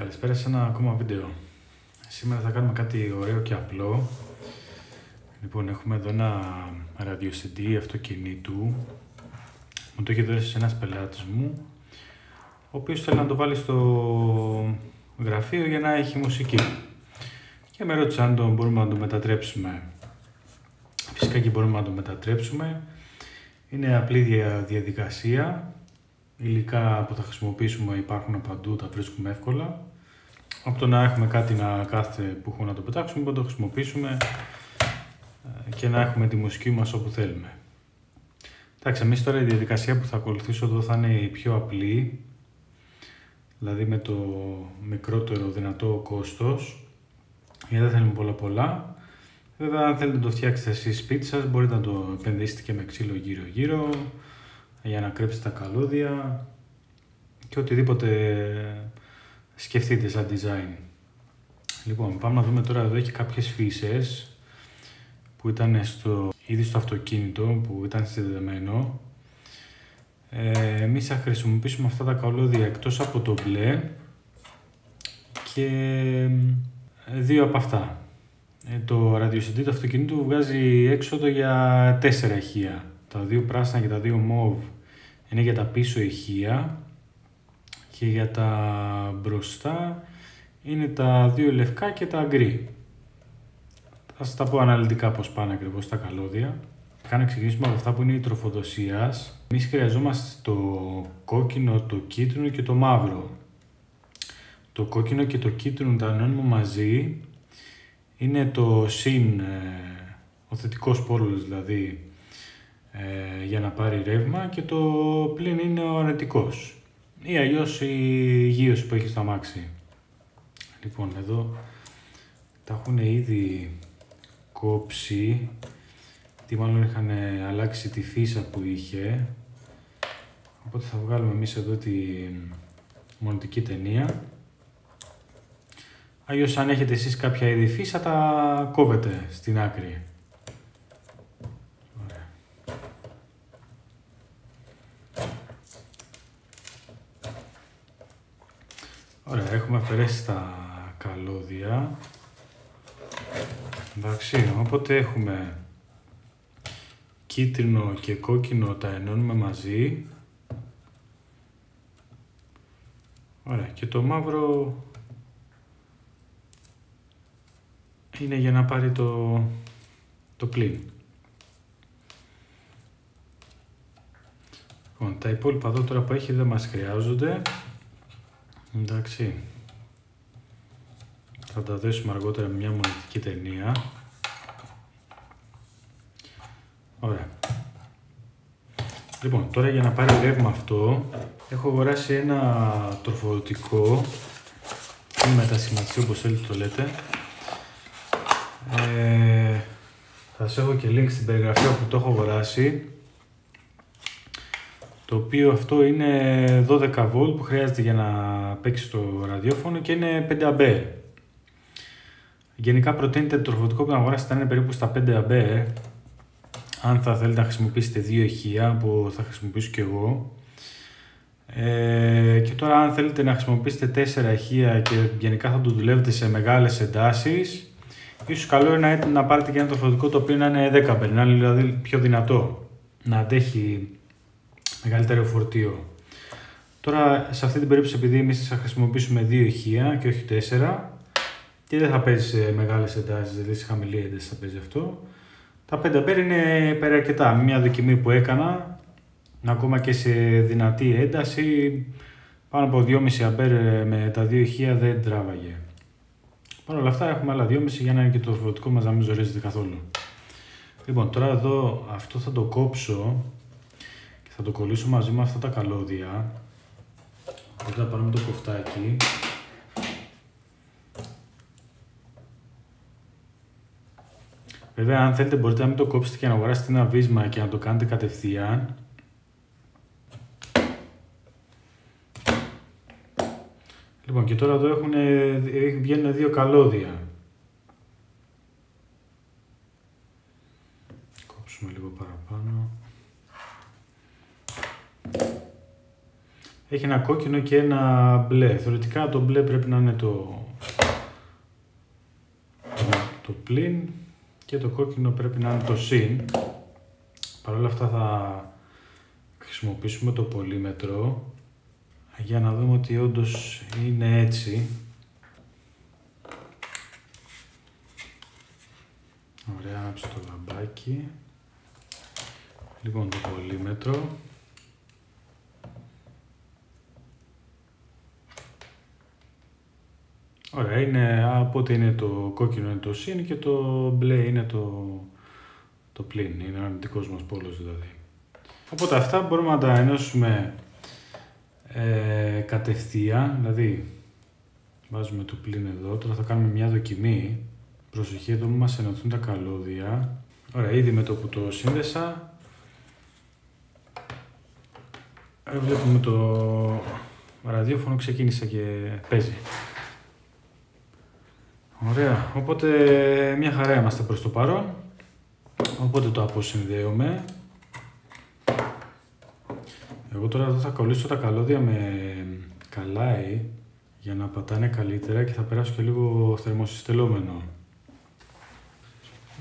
Καλησπέρα σε ένα ακόμα βίντεο. Σήμερα θα κάνουμε κάτι ωραίο και απλό. Λοιπόν, έχουμε εδώ ένα radio CD αυτοκινήτου. Μου το έχει δώσει ένας πελάτης μου, ο οποίος θέλει να το βάλει στο γραφείο για να έχει μουσική. Και με ρώτησε αν το μπορούμε να το μετατρέψουμε. Φυσικά και μπορούμε να το μετατρέψουμε. Είναι απλή διαδικασία υλικά που θα χρησιμοποιήσουμε υπάρχουν παντού, τα βρίσκουμε εύκολα. Από το να έχουμε κάτι να κάθε που έχουμε να το πετάξουμε, μπορούμε να το χρησιμοποιήσουμε ε, και να έχουμε τη μουσική μας όπου θέλουμε. Εντάξει, εμείς τώρα η διαδικασία που θα ακολουθήσω εδώ θα είναι η πιο απλή, δηλαδή με το μικρότερο δυνατό κόστος, γιατί δεν θέλουμε πολλά πολλά. Βέβαια, αν θέλετε να το φτιάξετε εσείς σπίτι σας, μπορείτε να το επενδύσετε και με ξύλο γύρω-γύρω, για να κρέψει τα καλώδια και οτιδήποτε σκεφτείτε σαν design. Λοιπόν, πάμε να δούμε τώρα εδώ έχει κάποιες φύσες που ήταν στο, ήδη στο αυτοκίνητο που ήταν συνδεδεμένο. Ε, εμείς θα χρησιμοποιήσουμε αυτά τα καλώδια εκτός από το μπλε και ε, δύο από αυτά. Ε, το ραδιοσυντή του αυτοκινήτου βγάζει έξοδο για τέσσερα ηχεία. Τα δύο πράσινα και τα δύο μόβ είναι για τα πίσω ηχεία και για τα μπροστά είναι τα δύο λευκά και τα γκρι. Θα σας τα πω αναλυτικά πώς πάνε ακριβώς τα καλώδια. Θα να ξεκινήσουμε από αυτά που είναι η τροφοδοσίας. Εμείς χρειαζόμαστε το κόκκινο, το κίτρινο και το μαύρο. Το κόκκινο και το κίτρινο τα ενώνουμε μαζί. Είναι το συν, ε, ο θετικός πόλος δηλαδή, ε, για να πάρει ρεύμα και το πλήν είναι ο αρνητικός ή αλλιώς η γύρωση που έχει στο αμάξι. Λοιπόν, εδώ τα έχουν ήδη κόψει, τι μάλλον είχαν αλλάξει τη φύσα που είχε, οπότε θα βγάλουμε εμείς εδώ τη μονοτική ταινία. Αλλιώς αν έχετε εσείς κάποια είδη φύσα τα κόβετε στην άκρη. Ωραία, έχουμε αφαιρέσει τα καλώδια. Εντάξει, οπότε έχουμε κίτρινο και κόκκινο τα ενώνουμε μαζί. Ωραία, και το μαύρο είναι για να πάρει το, το πλήν. Λοιπόν, τα υπόλοιπα εδώ τώρα που έχει δεν μας χρειάζονται. Εντάξει. Θα τα δέσουμε αργότερα με μια μοναδική ταινία. Ωραία. Λοιπόν, τώρα για να πάρει ρεύμα αυτό, έχω αγοράσει ένα τροφοδοτικό ή μετασχηματιστή όπως θέλετε το λέτε. Ε, θα σας έχω και link στην περιγραφή όπου το έχω αγοράσει το οποίο αυτό είναι 12 V που χρειάζεται για να παίξει το ραδιόφωνο και είναι 5 A. Γενικά προτείνεται το τροφοδοτικό που να αγοράσετε να είναι περίπου στα 5 A. Αν θα θέλετε να χρησιμοποιήσετε δύο ηχεία που θα χρησιμοποιήσω και εγώ. Ε, και τώρα αν θέλετε να χρησιμοποιήσετε 4 ηχεία και γενικά θα το δουλεύετε σε μεγάλες εντάσεις, ίσως καλό είναι να πάρετε και ένα τροφοδοτικό το οποίο να είναι 10 να είναι δηλαδή πιο δυνατό, να αντέχει μεγαλύτερο φορτίο. Τώρα, σε αυτή την περίπτωση, επειδή εμείς θα χρησιμοποιήσουμε δύο ηχεία και όχι τέσσερα, και δεν θα παίζει σε μεγάλες εντάσεις, δηλαδή σε χαμηλή ένταση θα παίζει αυτό. Τα 5 αμπέρ είναι περαρκετά. Μια δοκιμή που έκανα, ακόμα και σε δυνατή ένταση, πάνω από 2,5 αμπέρ με τα δύο ηχεία δεν τράβαγε. Παρ' όλα αυτά έχουμε άλλα 2,5 για να είναι και το φορτικό μας να μην ζορίζεται καθόλου. Λοιπόν, τώρα εδώ αυτό θα το κόψω θα το κολλήσω μαζί με αυτά τα καλώδια. Οπότε θα πάρουμε το κοφτάκι. Βέβαια, αν θέλετε μπορείτε να μην το κόψετε και να αγοράσετε ένα βίσμα και να το κάνετε κατευθείαν. Λοιπόν, και τώρα εδώ έχουν, βγαίνουν δύο καλώδια. Κόψουμε λίγο παραπάνω. Έχει ένα κόκκινο και ένα μπλε. Θεωρητικά το μπλε πρέπει να είναι το, το πλήν και το κόκκινο πρέπει να είναι το συν. Παρ' όλα αυτά θα χρησιμοποιήσουμε το πολύμετρο για να δούμε ότι όντως είναι έτσι. Ωραία, άναψε το λαμπάκι. Λοιπόν, το πολύμετρο. Ωραία, είναι, οπότε είναι το κόκκινο είναι το συν και το μπλε είναι το, το πλήν, είναι ο αρνητικός μας πόλος δηλαδή. Οπότε αυτά μπορούμε να τα ενώσουμε ε, κατευθείαν, δηλαδή βάζουμε το πλήν εδώ, τώρα θα κάνουμε μια δοκιμή. Προσοχή εδώ μας ενωθούν τα καλώδια. Ωραία, ήδη με το που το σύνδεσα, ε, βλέπουμε το ραδιόφωνο ξεκίνησε και παίζει. Ωραία, οπότε μια χαρά είμαστε προς το παρόν. Οπότε το αποσυνδέουμε. Εγώ τώρα εδώ θα κολλήσω τα καλώδια με καλάι για να πατάνε καλύτερα και θα περάσω και λίγο θερμοσυστελόμενο.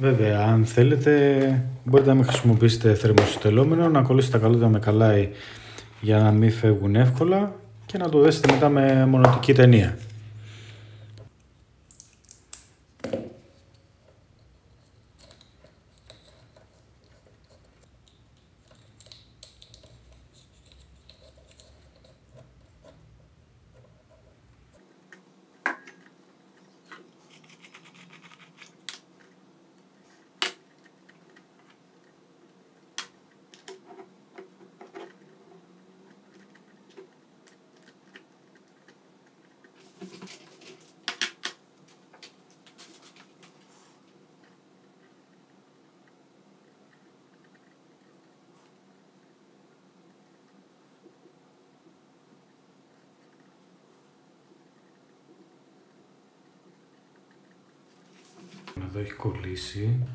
Βέβαια, αν θέλετε μπορείτε να μην χρησιμοποιήσετε θερμοσυστελόμενο, να κολλήσετε τα καλώδια με καλάι για να μην φεύγουν εύκολα και να το δέσετε μετά με μονοτική ταινία. Εδώ έχει κολλήσει.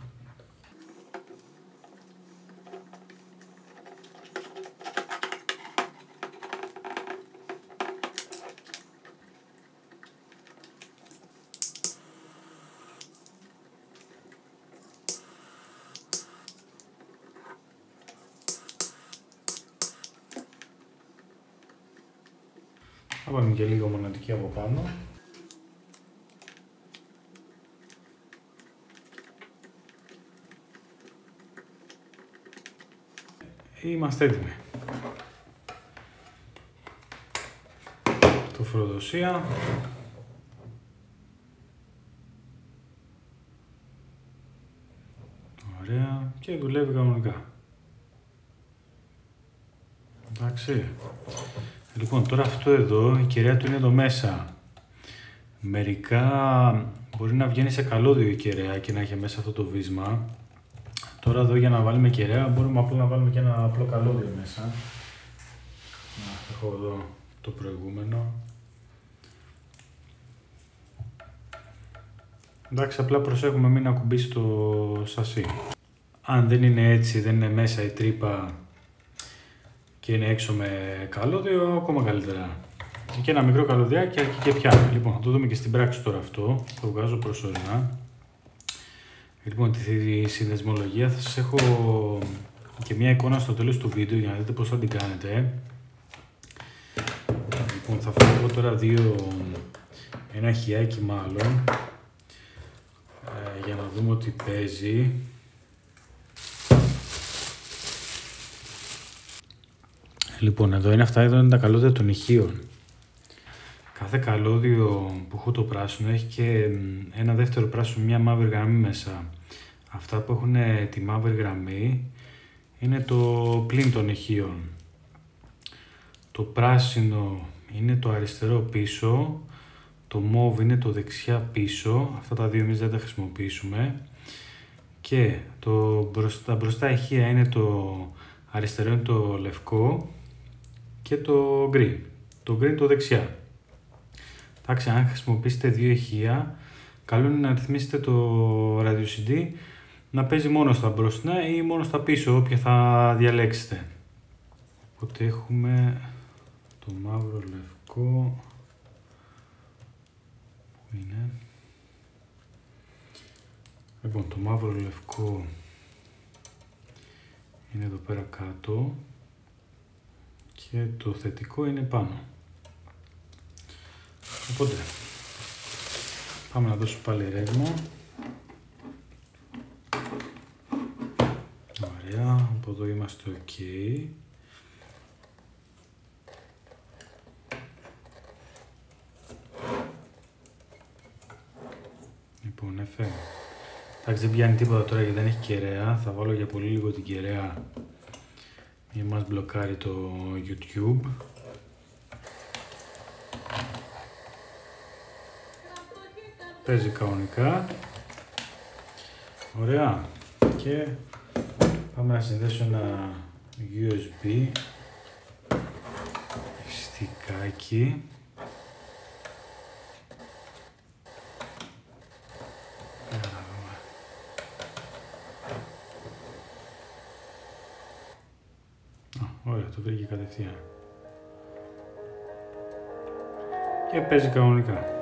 Θα βάλουμε και λίγο μοναδική από πάνω. Είμαστε έτοιμοι. Το φροδοσία. Ωραία. Και δουλεύει κανονικά. Εντάξει. Λοιπόν, τώρα αυτό εδώ, η κεραία του είναι εδώ μέσα. Μερικά μπορεί να βγαίνει σε καλώδιο η κεραία και να έχει μέσα αυτό το βίσμα. Τώρα εδώ για να βάλουμε κεραία μπορούμε απλά να βάλουμε και ένα απλό καλώδιο μέσα. Να, έχω εδώ το προηγούμενο. Εντάξει, απλά προσέχουμε μην ακουμπήσει το σασί. Αν δεν είναι έτσι, δεν είναι μέσα η τρύπα και είναι έξω με καλώδιο, ακόμα καλύτερα. Και ένα μικρό καλωδιάκι και πια. Λοιπόν, θα το δούμε και στην πράξη τώρα αυτό. Το βγάζω προσωρινά. Λοιπόν, τη συνδεσμολογία θα σας έχω και μια εικόνα στο τέλος του βίντεο για να δείτε πώς θα την κάνετε. Λοιπόν, θα φέρω τώρα δύο, ένα χιάκι μάλλον, ε, για να δούμε ότι παίζει. Λοιπόν, εδώ είναι αυτά, εδώ είναι τα καλώδια των ηχείων. Κάθε καλώδιο που έχω το πράσινο έχει και ένα δεύτερο πράσινο, μια μαύρη γραμμή μέσα. Αυτά που έχουν τη μαύρη γραμμή είναι το πλήν των ηχείων. Το πράσινο είναι το αριστερό πίσω, το μόβ είναι το δεξιά πίσω, αυτά τα δύο εμείς δεν τα χρησιμοποιήσουμε. Και το μπροστά, τα μπροστά ηχεία είναι το αριστερό είναι το λευκό και το γκρι. Το γκρι είναι το δεξιά. Εντάξει, αν χρησιμοποιήσετε δύο ηχεία, καλό είναι να ρυθμίσετε το radio CD να παίζει μόνο στα μπροστά ή μόνο στα πίσω, όποια θα διαλέξετε. Οπότε έχουμε το μαύρο λευκό που είναι λοιπόν το μαύρο λευκό είναι εδώ πέρα κάτω και το θετικό είναι πάνω οπότε πάμε να δώσω πάλι ρεύμα ωραία από εδώ είμαστε ok Λοιπόν, FM. Εντάξει, δεν πιάνει τίποτα τώρα γιατί δεν έχει κεραία. Θα βάλω για πολύ λίγο την κεραία για μας μπλοκάρει το YouTube. Παίζει κανονικά. Ωραία. Και πάμε να συνδέσω ένα USB στικάκι. Ωραία, το βρήκε κατευθείαν. Και παίζει κανονικά.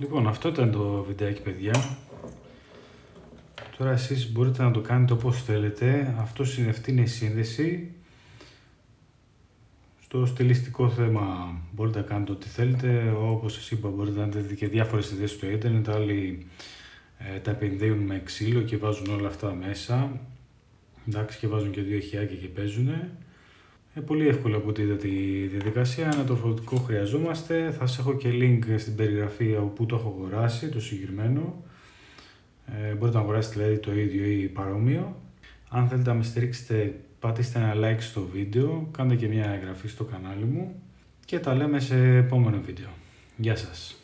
Λοιπόν, αυτό ήταν το βιντεάκι, παιδιά. Τώρα εσείς μπορείτε να το κάνετε όπως θέλετε. Αυτό είναι, αυτή είναι η σύνδεση. Στο στιλιστικό θέμα μπορείτε να κάνετε ό,τι θέλετε. Όπως σας είπα, μπορείτε να δείτε και διάφορες συνδέσεις στο ίντερνετ. Άλλοι ε, τα επενδύουν με ξύλο και βάζουν όλα αυτά μέσα. Εντάξει, και βάζουν και δύο χιάκια και παίζουν. Ε, πολύ εύκολο από ό,τι είδατε η διαδικασία. Ένα τροφοδοτικό χρειαζόμαστε. Θα σας έχω και link στην περιγραφή όπου το έχω αγοράσει, το συγκεκριμένο. Ε, μπορείτε να αγοράσετε δηλαδή το ίδιο ή παρόμοιο. Αν θέλετε να με στηρίξετε, πατήστε ένα like στο βίντεο, κάντε και μια εγγραφή στο κανάλι μου και τα λέμε σε επόμενο βίντεο. Γεια σας!